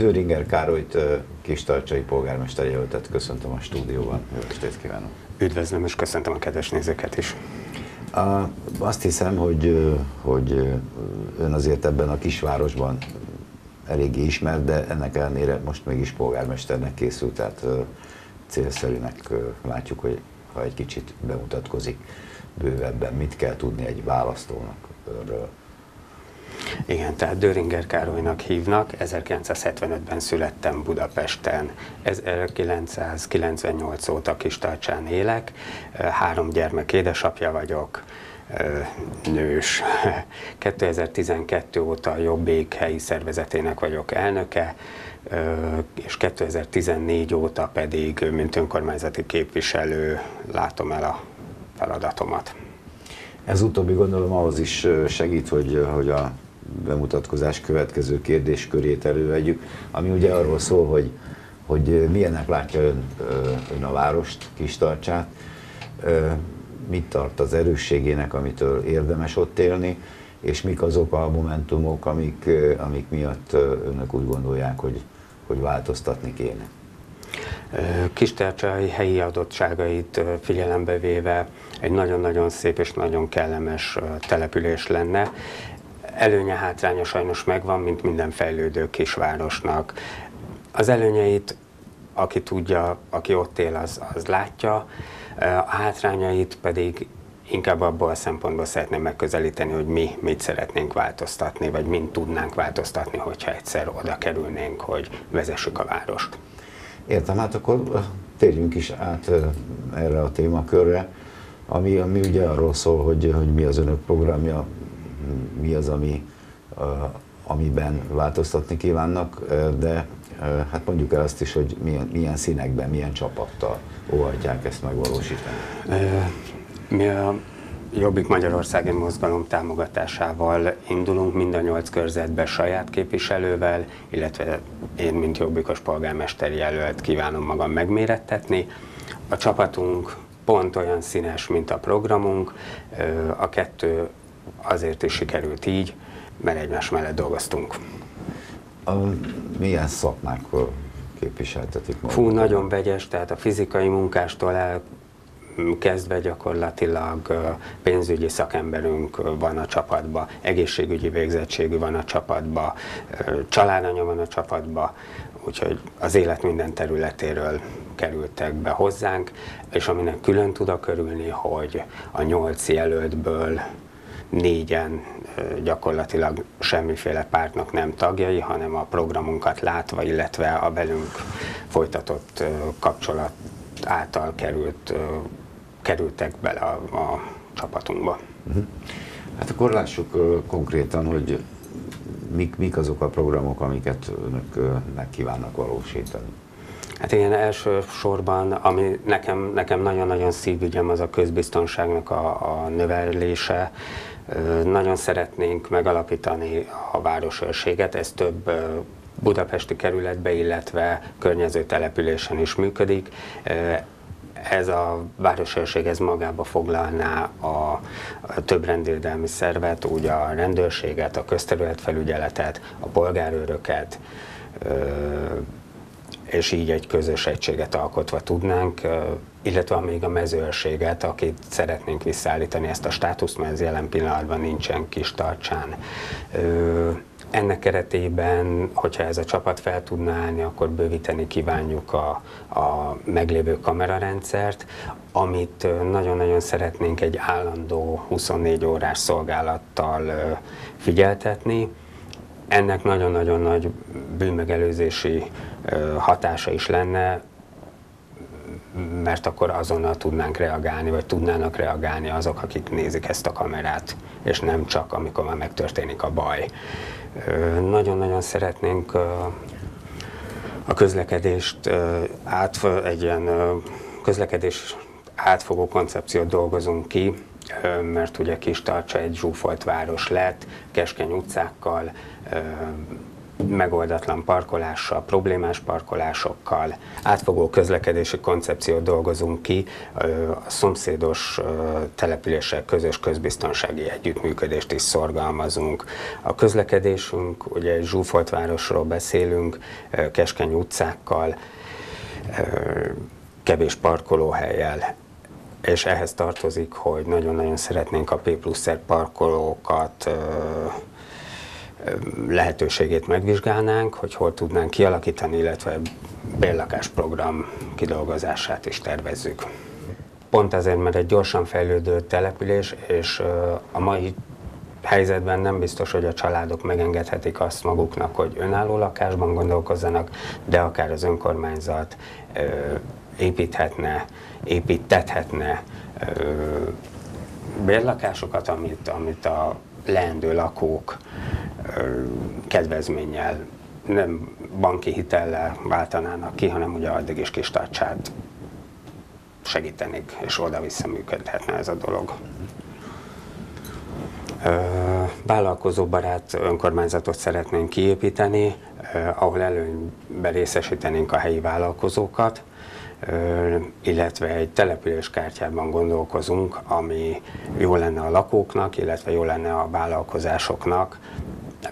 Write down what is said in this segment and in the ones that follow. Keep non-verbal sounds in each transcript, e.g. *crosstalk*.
Dőringer Károlyt, Kistarcsai polgármester jelöltet köszöntöm a stúdióban. Jó estét kívánok! Üdvözlöm és köszöntöm a kedves nézőket is! A, azt hiszem, hogy, hogy ön azért ebben a kisvárosban eléggé ismert, de ennek ellenére most mégis polgármesternek készült, tehát célszerűnek látjuk, hogy ha egy kicsit bemutatkozik bővebben, mit kell tudni egy választónak önről. Igen, tehát Döringer Károlynak hívnak, 1975-ben születtem Budapesten, 1998 óta Kistarcsán élek, három gyermek édesapja vagyok, nős. *laughs* 2012 óta a Jobbik helyi szervezetének vagyok elnöke, és 2014 óta pedig, mint önkormányzati képviselő látom el a feladatomat. Ez utóbbi gondolom ahhoz is segít, hogy, hogy a bemutatkozás következő kérdéskörét elővegyük, ami ugye arról szól, hogy, hogy milyennek látja ön, ön a várost, Kistarcsát, mit tart az erősségének, amitől érdemes ott élni, és mik azok a momentumok, amik, amik miatt önök úgy gondolják, hogy, hogy változtatni kéne. Kistercsai helyi adottságait figyelembe véve egy nagyon-nagyon szép és nagyon kellemes település lenne. Előnye, hátránya sajnos megvan, mint minden fejlődő kisvárosnak. Az előnyeit, aki tudja, aki ott él, az, az látja, a hátrányait pedig inkább abból a szempontból szeretném megközelíteni, hogy mi mit szeretnénk változtatni, vagy mint tudnánk változtatni, hogyha egyszer oda kerülnénk, hogy vezessük a várost. Értem, hát akkor térjünk is át erre a témakörre, ami, ami ugye arról szól, hogy, hogy mi az önök programja, mi az, ami, amiben változtatni kívánnak, de hát mondjuk el azt is, hogy milyen, milyen színekben, milyen csapattal óhajtják ezt megvalósítani. Mi a Jobbik Magyarországi Mozgalom támogatásával indulunk mind a nyolc körzetbe saját képviselővel, illetve én, mint Jobbikos polgármester jelölt kívánom magam megmérettetni. A csapatunk pont olyan színes, mint a programunk. A kettő azért is sikerült így, mert egymás mellett dolgoztunk. A, milyen szakmákról képviseltetik magukat? Fú, nagyon vegyes, tehát a fizikai munkástól el kezdve gyakorlatilag pénzügyi szakemberünk van a csapatba, egészségügyi végzettségű van a csapatba, családanya van a csapatba, úgyhogy az élet minden területéről kerültek be hozzánk, és aminek külön tudok örülni, hogy a nyolc jelöltből négyen gyakorlatilag semmiféle pártnak nem tagjai, hanem a programunkat látva, illetve a velünk folytatott kapcsolat által került, kerültek bele a, a csapatunkba. Mhm. Hát akkor lássuk konkrétan, hogy mik, mik azok a programok, amiket önök meg kívánnak valósítani. Hát igen, elsősorban, ami nekem, nekem nagyon-nagyon szívügyem, az a közbiztonságnak a, a növelése. Nagyon szeretnénk megalapítani a városőrséget, ez több budapesti kerületbe, illetve környező településen is működik. Ez a városőrség ez magába foglalná a több rendvédelmi szervet, úgy a rendőrséget, a közterületfelügyeletet, a polgárőröket, és így egy közös egységet alkotva tudnánk, illetve még a mezőrséget, akit szeretnénk visszaállítani ezt a státuszt, mert ez jelen pillanatban nincsen kis tartsán. Ennek keretében, hogyha ez a csapat fel tudná állni, akkor bővíteni kívánjuk a, a meglévő kamerarendszert, amit nagyon-nagyon szeretnénk egy állandó 24 órás szolgálattal figyeltetni. Ennek nagyon-nagyon nagy bűnmegelőzési hatása is lenne, mert akkor azonnal tudnánk reagálni, vagy tudnának reagálni azok, akik nézik ezt a kamerát, és nem csak amikor már megtörténik a baj. Nagyon-nagyon szeretnénk a közlekedést át, egy ilyen közlekedés átfogó koncepciót dolgozunk ki, mert ugye Kistarcsa egy zsúfolt város lett, keskeny utcákkal, megoldatlan parkolással, problémás parkolásokkal, átfogó közlekedési koncepciót dolgozunk ki, a szomszédos települések közös közbiztonsági együttműködést is szorgalmazunk. A közlekedésünk, ugye egy zsúfolt városról beszélünk, keskeny utcákkal, kevés parkolóhelyel, és ehhez tartozik, hogy nagyon-nagyon szeretnénk a P plusz parkolókat lehetőségét megvizsgálnánk, hogy hol tudnánk kialakítani, illetve bérlakásprogram kidolgozását is tervezzük. Pont azért, mert egy gyorsan fejlődő település, és a mai helyzetben nem biztos, hogy a családok megengedhetik azt maguknak, hogy önálló lakásban gondolkozzanak, de akár az önkormányzat építhetne, építethetne bérlakásokat, amit, amit a leendő lakók kedvezménnyel, nem banki hitellel váltanának ki, hanem ugye addig is kis tartsát segítenék, és oda-vissza működhetne ez a dolog. Vállalkozóbarát önkormányzatot szeretnénk kiépíteni, ahol előnyben részesítenénk a helyi vállalkozókat, illetve egy településkártyában gondolkozunk, ami jó lenne a lakóknak, illetve jó lenne a vállalkozásoknak,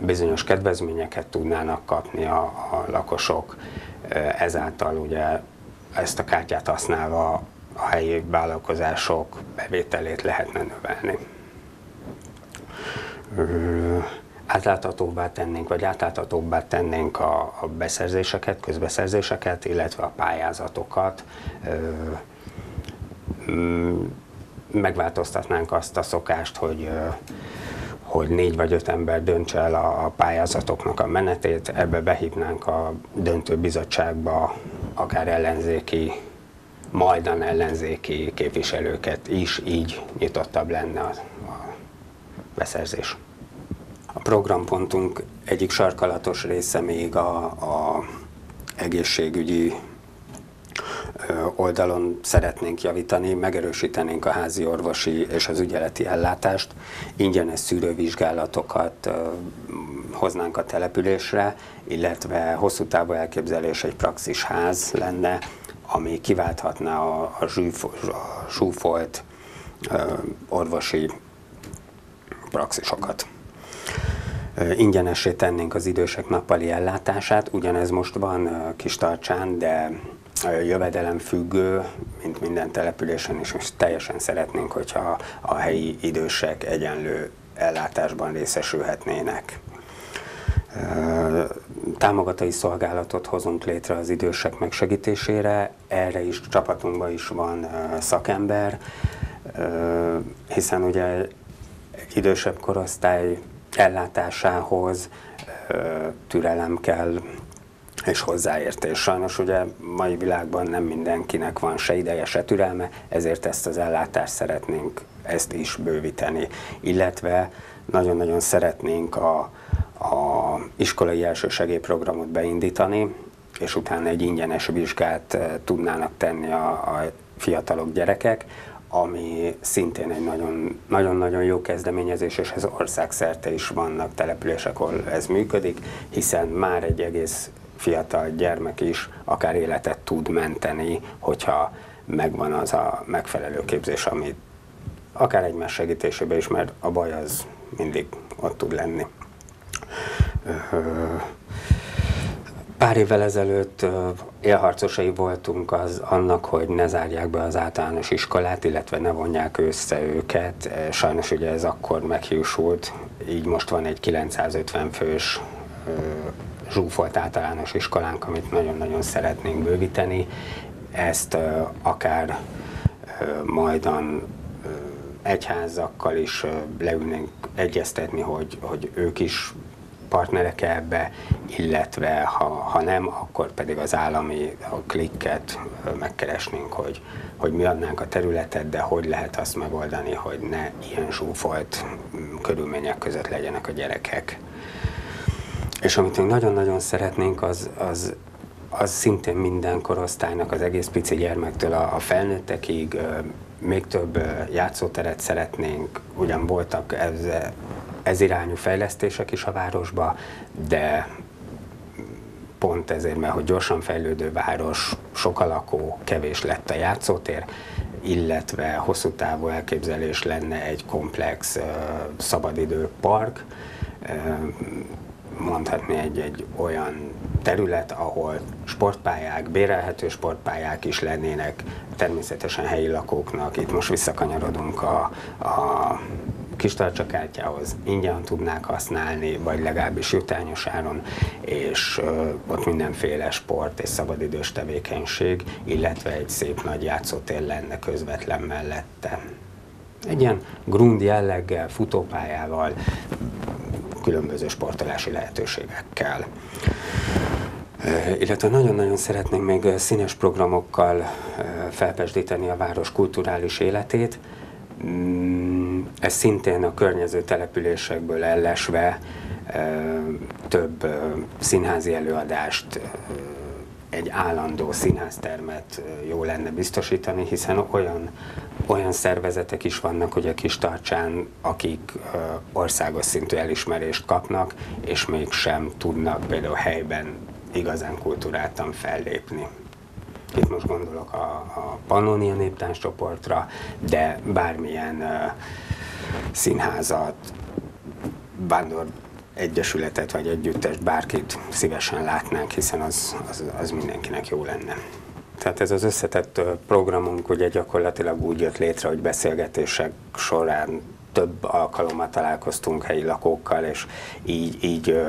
bizonyos kedvezményeket tudnának kapni a, a lakosok, ezáltal ugye ezt a kártyát használva a helyi vállalkozások bevételét lehetne növelni átláthatóbbá tennénk, vagy átláthatóbbá tennénk a, a beszerzéseket, közbeszerzéseket, illetve a pályázatokat. Megváltoztatnánk azt a szokást, hogy hogy négy vagy öt ember döntse el a, pályázatoknak a menetét, ebbe behívnánk a döntő bizottságba akár ellenzéki, majdan ellenzéki képviselőket is, így nyitottabb lenne a, a beszerzés. A programpontunk egyik sarkalatos része még a, a egészségügyi oldalon szeretnénk javítani, megerősítenénk a házi orvosi és az ügyeleti ellátást, ingyenes szűrővizsgálatokat hoznánk a településre, illetve hosszú távú elképzelés egy praxisház lenne, ami kiválthatná a, a, zsúf, a zsúfolt orvosi praxisokat. Ingyenessé tennénk az idősek nappali ellátását, ugyanez most van kis tartsán, de jövedelem függő, mint minden településen is, és teljesen szeretnénk, hogyha a helyi idősek egyenlő ellátásban részesülhetnének. Támogatói szolgálatot hozunk létre az idősek megsegítésére, erre is csapatunkban is van szakember, hiszen ugye idősebb korosztály ellátásához türelem kell, és hozzáértés. Sajnos ugye mai világban nem mindenkinek van se ideje, se türelme, ezért ezt az ellátást szeretnénk ezt is bővíteni. Illetve nagyon-nagyon szeretnénk a, a iskolai elsősegélyprogramot beindítani, és utána egy ingyenes vizsgát tudnának tenni a, a fiatalok, gyerekek, ami szintén egy nagyon-nagyon jó kezdeményezés, és ez országszerte is vannak települések, ahol ez működik, hiszen már egy egész fiatal gyermek is akár életet tud menteni, hogyha megvan az a megfelelő képzés, amit akár egymás segítésébe is, mert a baj az mindig ott tud lenni. Pár évvel ezelőtt élharcosai voltunk az annak, hogy ne zárják be az általános iskolát, illetve ne vonják össze őket. Sajnos ugye ez akkor meghiúsult, így most van egy 950 fős zsúfolt általános iskolánk, amit nagyon-nagyon szeretnénk bővíteni. Ezt akár majdan egyházakkal is leülnénk egyeztetni, hogy, hogy ők is partnerek ebbe, illetve ha, ha nem, akkor pedig az állami a klikket megkeresnénk, hogy, hogy mi adnánk a területet, de hogy lehet azt megoldani, hogy ne ilyen zsúfolt körülmények között legyenek a gyerekek. És amit még nagyon-nagyon szeretnénk, az, az, az szintén minden korosztálynak, az egész pici gyermektől a, a felnőttekig még több játszóteret szeretnénk, ugyan voltak ez, ez irányú fejlesztések is a városba, de pont ezért, mert hogy gyorsan fejlődő város, sok alakó, kevés lett a játszótér, illetve hosszú távú elképzelés lenne egy komplex uh, szabadidő park, uh, mondhatni egy, egy olyan terület, ahol sportpályák, bérelhető sportpályák is lennének, természetesen helyi lakóknak, itt most visszakanyarodunk a, a kis tartsakártyához ingyen tudnák használni, vagy legalábbis jutányos áron, és ö, ott mindenféle sport és szabadidős tevékenység, illetve egy szép nagy játszótér lenne közvetlen mellette. Egy ilyen grund jelleggel, futópályával, különböző sportolási lehetőségekkel. Illetve nagyon-nagyon szeretnénk még színes programokkal felpesdíteni a város kulturális életét. Mm, ez szintén a környező településekből ellesve több színházi előadást, egy állandó színháztermet jó lenne biztosítani, hiszen olyan, olyan szervezetek is vannak, hogy a kis tartsán, akik országos szintű elismerést kapnak, és mégsem tudnak például helyben igazán kultúráltan fellépni. Itt most gondolok a, a Pannonia néptáns csoportra, de bármilyen uh, színházat, vándor egyesületet vagy együttest, bárkit szívesen látnánk, hiszen az, az, az mindenkinek jó lenne. Tehát ez az összetett programunk ugye gyakorlatilag úgy jött létre, hogy beszélgetések során több alkalommal találkoztunk helyi lakókkal, és így, így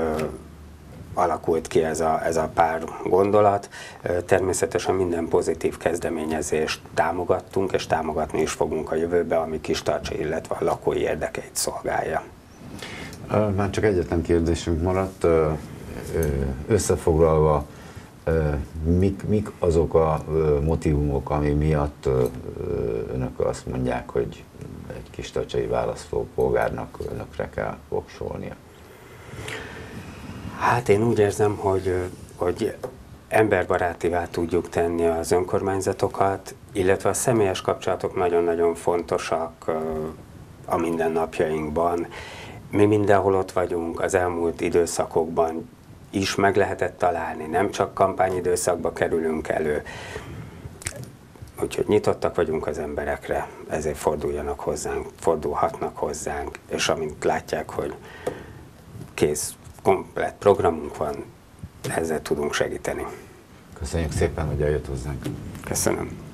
alakult ki ez a, ez a pár gondolat. Természetesen minden pozitív kezdeményezést támogattunk, és támogatni is fogunk a jövőbe, ami kis tartsa, illetve a lakói érdekeit szolgálja. Már csak egyetlen kérdésünk maradt. Összefoglalva, mik, mik azok a motivumok, ami miatt önök azt mondják, hogy egy kis tacsai választópolgárnak önökre kell voksolnia? Hát én úgy érzem, hogy, hogy emberbarátivá tudjuk tenni az önkormányzatokat, illetve a személyes kapcsolatok nagyon-nagyon fontosak a mindennapjainkban. Mi mindenhol ott vagyunk, az elmúlt időszakokban is meg lehetett találni, nem csak kampányidőszakba kerülünk elő. Úgyhogy nyitottak vagyunk az emberekre, ezért forduljanak hozzánk, fordulhatnak hozzánk, és amint látják, hogy kész komplett programunk van, ezzel tudunk segíteni. Köszönjük szépen, hogy eljött hozzánk. Köszönöm.